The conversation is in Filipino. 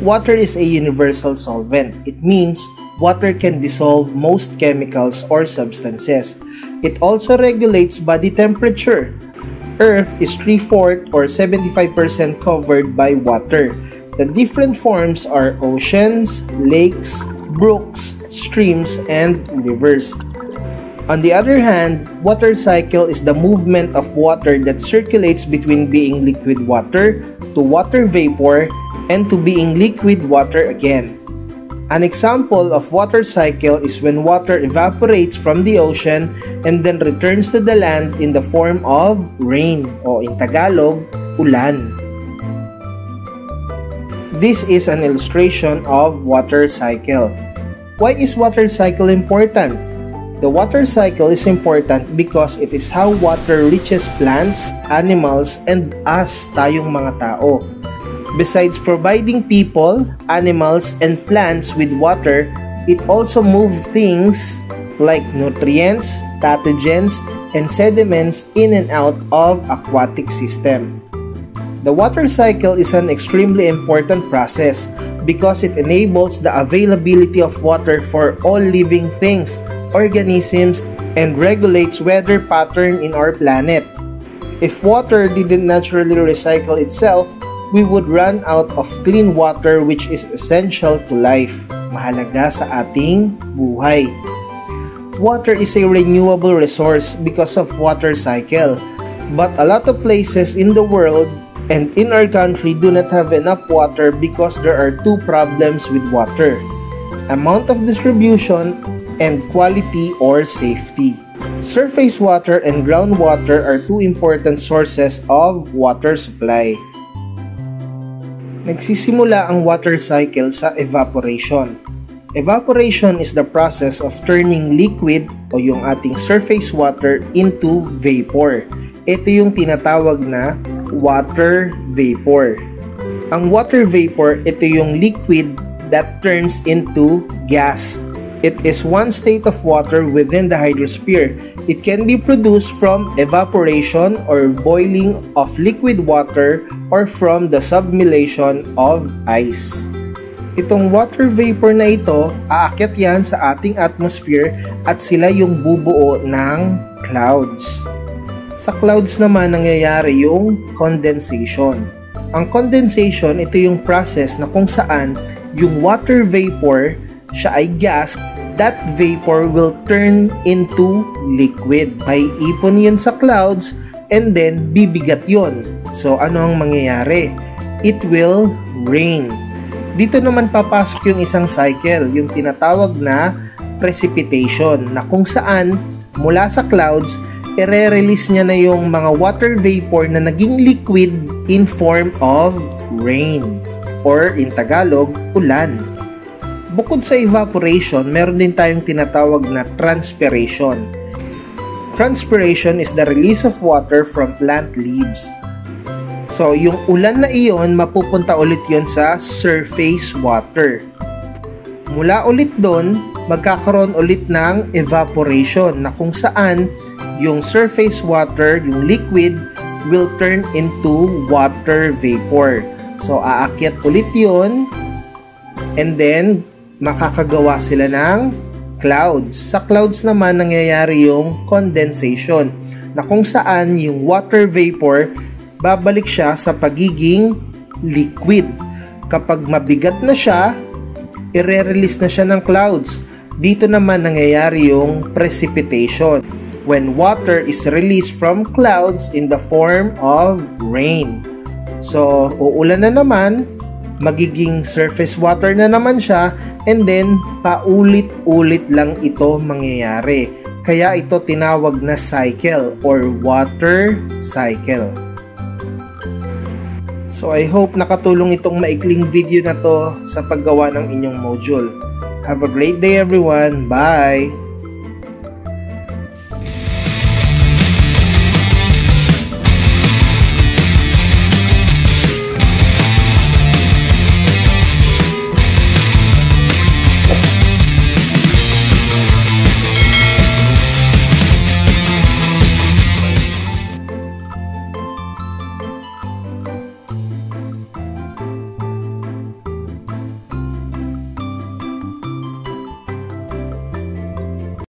Water is a universal solvent. It means water can dissolve most chemicals or substances. It also regulates body temperature. Earth is 3-4 or 75% covered by water. The different forms are oceans, lakes, brooks, streams, and rivers. On the other hand, water cycle is the movement of water that circulates between being liquid water to water vapor and to being liquid water again. An example of water cycle is when water evaporates from the ocean and then returns to the land in the form of rain o in Tagalog, ulan. This is an illustration of water cycle. Why is water cycle important? The water cycle is important because it is how water reaches plants, animals, and us, tayong mga tao. Besides providing people, animals, and plants with water, it also moves things like nutrients, pathogens, and sediments in and out of aquatic system. The water cycle is an extremely important process because it enables the availability of water for all living things organisms, and regulates weather pattern in our planet. If water didn't naturally recycle itself, we would run out of clean water which is essential to life. Mahalaga sa ating buhay. Water is a renewable resource because of water cycle. But a lot of places in the world and in our country do not have enough water because there are two problems with water. Amount of distribution and quality or safety. Surface water and groundwater are two important sources of water supply. Nagsisimula ang water cycle sa evaporation. Evaporation is the process of turning liquid o yung ating surface water into vapor. Ito yung tinatawag na water vapor. Ang water vapor, ito yung liquid that turns into gas It is one state of water within the hydrosphere. It can be produced from evaporation or boiling of liquid water or from the sublimation of ice. Itong water vapor na ito, aakyat yan sa ating atmosphere at sila yung bubuo ng clouds. Sa clouds naman nangyayari yung condensation. Ang condensation, ito yung process na kung saan yung water vapor siya ay gas, that vapor will turn into liquid. May ipon yun sa clouds and then bibigat yon. So ano ang mangyayari? It will rain. Dito naman papasok yung isang cycle, yung tinatawag na precipitation na kung saan mula sa clouds ire-release niya na yung mga water vapor na naging liquid in form of rain or in Tagalog, ulan. Bukod sa evaporation, meron din tayong tinatawag na transpiration. Transpiration is the release of water from plant leaves. So, yung ulan na iyon, mapupunta ulit yon sa surface water. Mula ulit doon, magkakaroon ulit ng evaporation na kung saan yung surface water, yung liquid, will turn into water vapor. So, aakyat ulit yon and then makakagawa sila ng clouds. Sa clouds naman nangyayari yung condensation na kung saan yung water vapor babalik siya sa pagiging liquid. Kapag mabigat na siya, ire-release na siya ng clouds. Dito naman nangyayari yung precipitation when water is released from clouds in the form of rain. So, uulan na naman, magiging surface water na naman siya and then paulit-ulit lang ito mangyayari. Kaya ito tinawag na cycle or water cycle. So I hope nakatulong itong maikling video na to sa paggawa ng inyong module. Have a great day everyone. Bye!